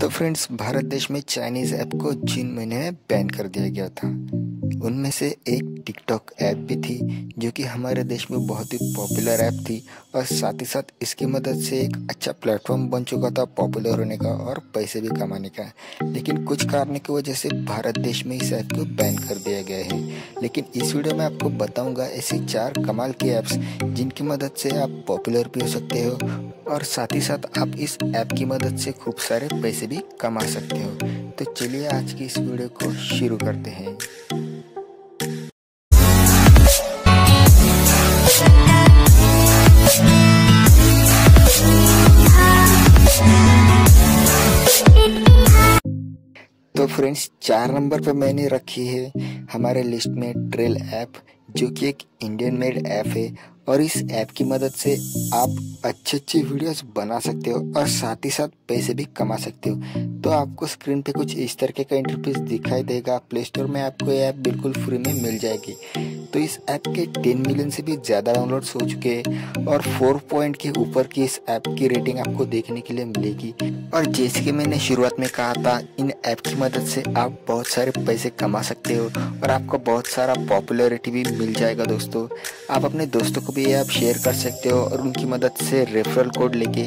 तो फ्रेंड्स, भारत देश में चाइनीज़ ऐप को जून महीने में बैन कर दिया गया था। उनमें से एक टिकटॉक ऐप भी थी, जो कि हमारे देश में बहुत ही पॉपुलर ऐप थी और साथ ही साथ इसकी मदद से एक अच्छा प्लेटफॉर्म बन चुका था पॉपुलर होने का और पैसे भी कमाने का। लेकिन कुछ कारणों की वजह से भारत देश में इस ऐप को बैन कर दिया गया है। लेकिन इस वीडियो में आपको बताऊँगा ऐसी चार कमाल की ऐप्स जिनकी मदद से आप पॉपुलर भी हो सकते हो और साथ ही साथ आप इस ऐप की मदद से खूब सारे पैसे भी कमा सकते हो। तो चलिए आज की इस वीडियो को शुरू करते हैं। फ्रेंड्स, चार नंबर पर मैंने रखी है हमारे लिस्ट में ट्रेल ऐप, जो कि एक इंडियन मेड ऐप है। और इस ऐप की मदद से आप अच्छे अच्छे वीडियोस बना सकते हो और साथ ही साथ पैसे भी कमा सकते हो। तो आपको स्क्रीन पे कुछ इस तरीके का इंटरफेस दिखाई देगा। प्ले स्टोर में आपको ये ऐप बिल्कुल फ्री में मिल जाएगी। तो इस ऐप के 10 मिलियन से भी ज़्यादा डाउनलोड्स हो चुके हैं और 4 पॉइंट के ऊपर की इस ऐप की रेटिंग आपको देखने के लिए मिलेगी। और जैसे कि मैंने शुरुआत में कहा था, इन ऐप की मदद से आप बहुत सारे पैसे कमा सकते हो और आपको बहुत सारा पॉपुलरिटी भी मिल जाएगा दोस्तों। आप अपने दोस्तों को भी ये ऐप शेयर कर सकते हो और उनकी मदद से रेफरल कोड लेके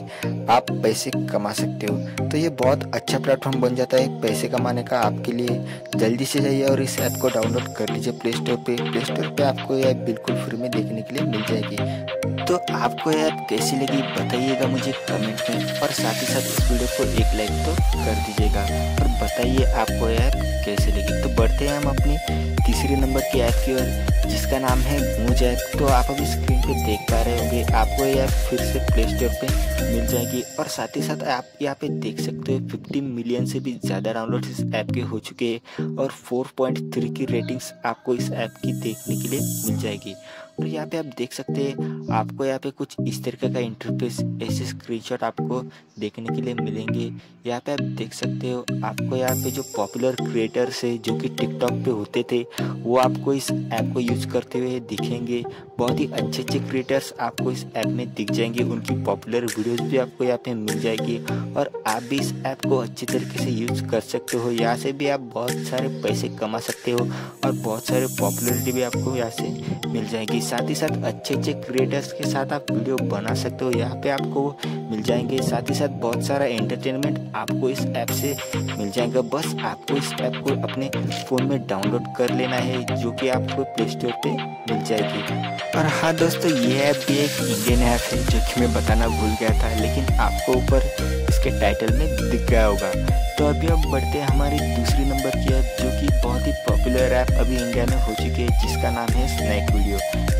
आप पैसे कमा सकते हो। तो ये बहुत अच्छा प्लेटफॉर्म बन जाता है, पैसे कमाने का आपके लिए जल्दी से जाइए और इस ऐप को डाउनलोड कर लीजिए प्ले स्टोर पर प्ले स्टोर पर आपको ये ऐप बिल्कुल फ्री में देखने के लिए मिल जाएगी। तो आपको ये ऐप कैसी लगी बताइएगा मुझे कमेंट में और साथ ही साथ इस वीडियो को एक लाइक तो कर दीजिएगा। और बताइए आपको ये ऐप कैसी लगी। तो बढ़ते हैं हम अपनी तीसरे नंबर की ऐप की ओर, जिसका नाम है मूज ऐप। तो आप अभी स्क्रीन पे देख पा रहे होंगे, आपको ये ऐप फिर से प्ले स्टोर पर मिल जाएगी। और साथ ही साथ आप यहाँ पे देख सकते हो 50 मिलियन से भी ज़्यादा डाउनलोड इस ऐप के हो चुके हैं और 4.3 की रेटिंग्स आपको इस ऐप की देखने के लिए मिल जाएगी। और यहाँ पे आप देख सकते हैं, आपको यहाँ पे कुछ इस तरीके का इंटरफेस ऐसे स्क्रीनशॉट आपको देखने के लिए मिलेंगे। यहाँ पे आप देख सकते हो, आपको यहाँ पे जो पॉपुलर क्रिएटर्स है, जो कि टिकटॉक पे होते थे, वो आपको इस ऐप को यूज़ करते हुए दिखेंगे। बहुत ही अच्छे अच्छे क्रिएटर्स आपको इस ऐप में दिख जाएँगे। उनकी पॉपुलर वीडियोस भी आपको यहाँ पे मिल जाएगी। और आप भी इस ऐप को अच्छी तरीके से यूज़ कर सकते हो। यहाँ से भी आप बहुत सारे पैसे कमा सकते हो और बहुत सारे पॉपुलरिटी भी आपको यहाँ से मिल जाएगी। साथ ही साथ अच्छे अच्छे क्रिएटर्स के साथ आप वीडियो बना सकते हो। यहाँ पे आपको मिल जाएँगे। साथ ही साथ बहुत सारा एंटरटेनमेंट आपको इस ऐप से मिल जाएगा। बस आपको इस ऐप को अपने फ़ोन में डाउनलोड कर लेना है, जो कि आपको प्ले स्टोर पर मिल जाएगी। और हाँ दोस्तों, ये ऐप भी एक इंडियन ऐप है, जो कि मैं बताना भूल गया था, लेकिन आपको ऊपर इसके टाइटल में दिख गया होगा। तो अभी अब बढ़ते हैं हमारी दूसरी नंबर की ऐप जो कि बहुत ही पॉपुलर ऐप अभी इंडिया में हो चुकी है, जिसका नाम है स्नैक वीडियो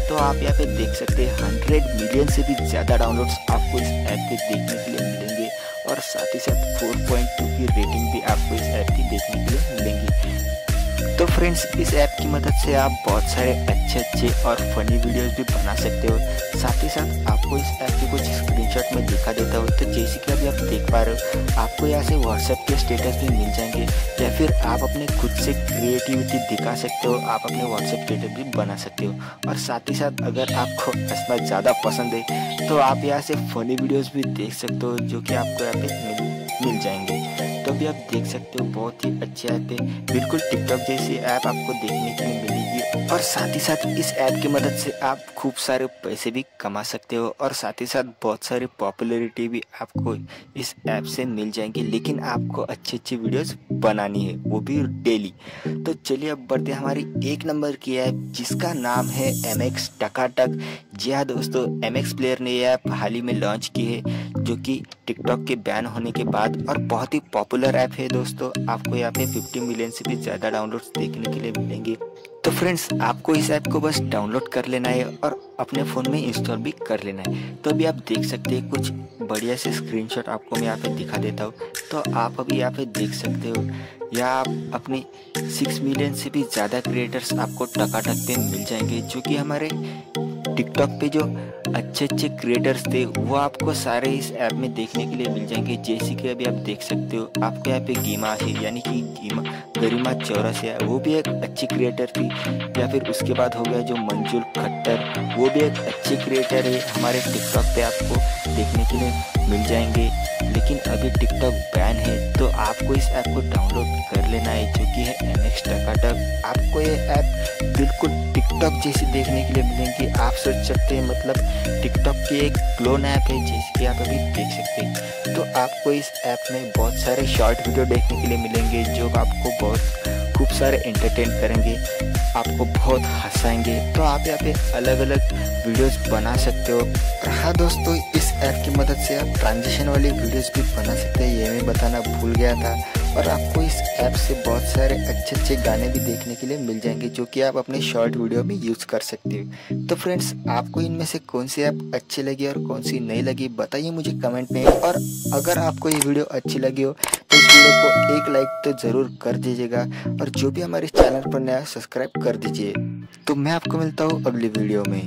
तो आप यहाँ पे देख सकते हैं हंड्रेड मिलियन से भी ज़्यादा डाउनलोड्स आपको इस ऐप के देखने के लिए मिलेंगे, और साथ ही साथ 4.2 की रेटिंग भी आपको इस ऐप की देखने के लिए मिलेंगी। तो फ्रेंड्स इस ऐप की मदद से आप बहुत सारे अच्छे अच्छे और फनी वीडियोस भी बना सकते हो। साथ ही साथ आपको इस ऐप के कुछ स्क्रीनशॉट में दिखा देता हूँ। तो जैसे कि अभी आप देख पा रहे हो, आपको यहाँ से व्हाट्सएप के स्टेटस भी मिल जाएँगे या फिर आप अपने खुद से क्रिएटिविटी दिखा सकते हो, आप अपने व्हाट्सएप स्टेटस भी बना सकते हो। और साथ ही साथ अगर आपको हंसना ज़्यादा पसंद है तो आप यहाँ से फनी वीडियोज़ भी देख सकते हो, जो कि आपको यहाँ पे मिल मिल जाएँगे। तो अभी आप देख सकते हो, बहुत ही अच्छी ऐप है। बिल्कुल टिकटॉक जैसी ऐप आपको देखने के लिए मिलेगी। और साथ ही साथ इस ऐप की मदद से आप खूब सारे पैसे भी कमा सकते हो और साथ ही साथ बहुत सारी पॉपुलरिटी भी आपको इस ऐप से मिल जाएँगी। लेकिन आपको अच्छी अच्छी वीडियोस बनानी है, वो भी डेली। तो चलिए अब बढ़ते हमारी एक नंबर की ऐप, जिसका नाम है एम एक्स टकाटक जी हाँ दोस्तों एम एक्स प्लेयर ने यह ऐप हाल ही में लॉन्च की है। जो कि टिकटॉक के बैन होने के बाद और बहुत ही पॉपुलर ऐप है दोस्तों। आपको यहाँ पे 50 मिलियन से भी ज़्यादा डाउनलोड्स देखने के लिए मिलेंगे। तो फ्रेंड्स आपको इस ऐप को बस डाउनलोड कर लेना है और अपने फ़ोन में इंस्टॉल भी कर लेना है। तो अभी आप देख सकते हैं, कुछ बढ़िया से स्क्रीनशॉट आपको मैं यहाँ पे दिखा देता हूँ। तो आप अभी यहाँ पे देख सकते हो या आप अपने सिक्स मिलियन से भी ज़्यादा क्रिएटर्स आपको टकाटक पे मिल जाएँगे, जो कि हमारे टिकटॉक पे जो अच्छे अच्छे क्रिएटर्स थे, वो आपको सारे इस ऐप में देखने के लिए मिल जाएँगे। जैसे कि अभी आप देख सकते हो, आपके यहाँ पे गीमा है, यानी कि गीमा, गरिमा चौरसिया, वो भी एक अच्छी क्रिएटर थी। या फिर उसके बाद हो गया जो मंजुल खट्टर, वो भी एक अच्छी क्रिएटर है। हमारे टिकटॉक पे आपको देखने के लिए मिल जाएँगे। लेकिन अभी टिकटॉक बैन है आपको इस ऐप को डाउनलोड कर लेना है, जो कि है एम एक्स टकाटक आपको ये ऐप बिल्कुल टिकटॉक जैसी देखने के लिए मिलेंगी। आप सोच सकते हैं मतलब टिकटॉक की एक क्लोन ऐप है, जैसे कि आप अभी देख सकते हैं। तो आपको इस ऐप में बहुत सारे शॉर्ट वीडियो देखने के लिए मिलेंगे, जो आपको बहुत, खूब सारे एंटरटेन करेंगे, आपको बहुत हंसाएँगे। तो आप यहाँ पे अलग अलग वीडियोस बना सकते हो। और हाँ दोस्तों, इस ऐप की मदद से आप ट्रांजिशन वाली वीडियोस भी बना सकते हैं, ये मैं बताना भूल गया था। और आपको इस ऐप से बहुत सारे अच्छे अच्छे गाने भी देखने के लिए मिल जाएँगे, जो कि आप अपने शॉर्ट वीडियो में यूज़ कर सकते हो। तो फ्रेंड्स आपको इनमें से कौन सी ऐप अच्छी लगी और कौन सी नहीं लगी, बताइए मुझे कमेंट में। और अगर आपको ये वीडियो अच्छी लगी हो तो इस वीडियो को एक लाइक तो ज़रूर कर दीजिएगा, और जो भी हमारे चैनल पर नया सब्सक्राइब कर दीजिए। तो मैं आपको मिलता हूँ अगली वीडियो में।